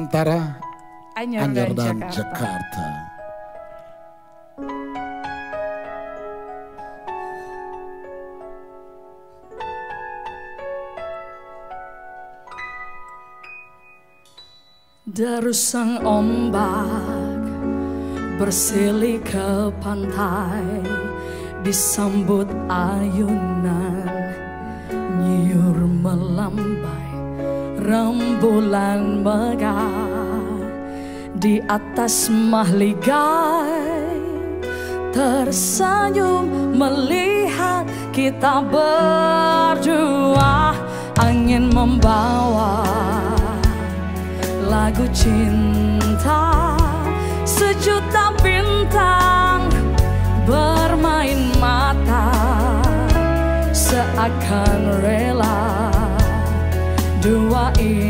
antara Anyer, Anyer dan, dan Jakarta. Jakarta. Derus sang ombak bersilih ke pantai disambut ayunan nyiur melambai rembulan megah di atas mahligai. Tersenyum melihat kita berdua angin membawa lagu cinta. Sejuta bintang bermain mata seakan rela do I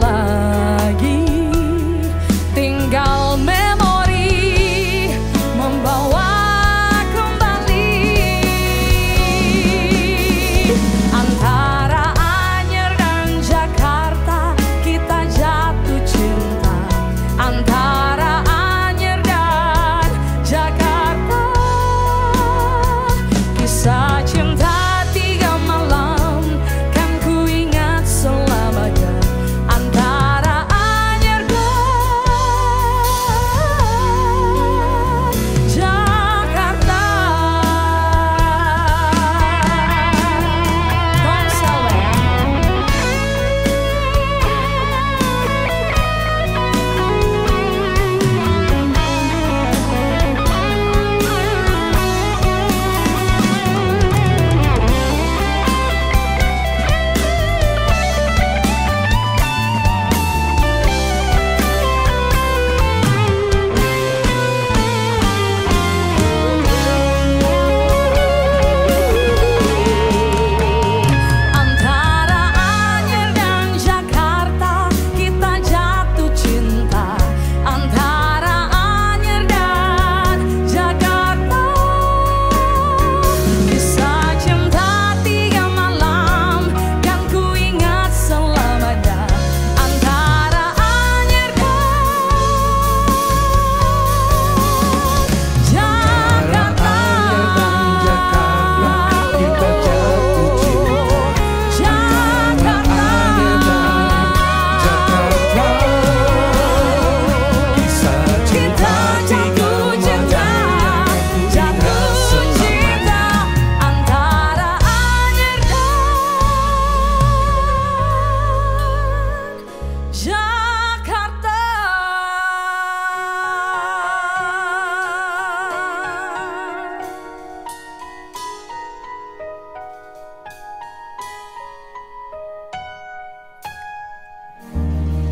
Jakarta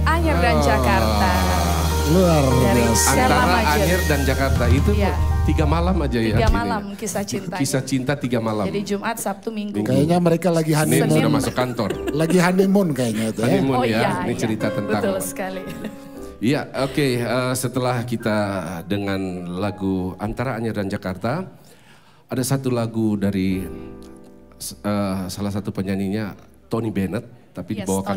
Anyer dan Jakarta Luar biasa. Antara. Anyer dan Jakarta itu Iya. Tiga malam aja ya. Tiga malam kisah cintanya. Kisah cinta tiga malam. Jadi Jumat, Sabtu, Minggu. Kayaknya mereka lagi Senin honeymoon. sudah masuk kantor. Lagi honeymoon kayaknya itu ya. Honeymoon Oh ya. iya, Ini iya. cerita tentang Betul sekali. Iya, oke. eh, setelah kita dengan lagu Antara Anyer dan Jakarta, ada satu lagu dari eh, salah satu penyanyinya Tony Bennett, tapi Yes, dibawakan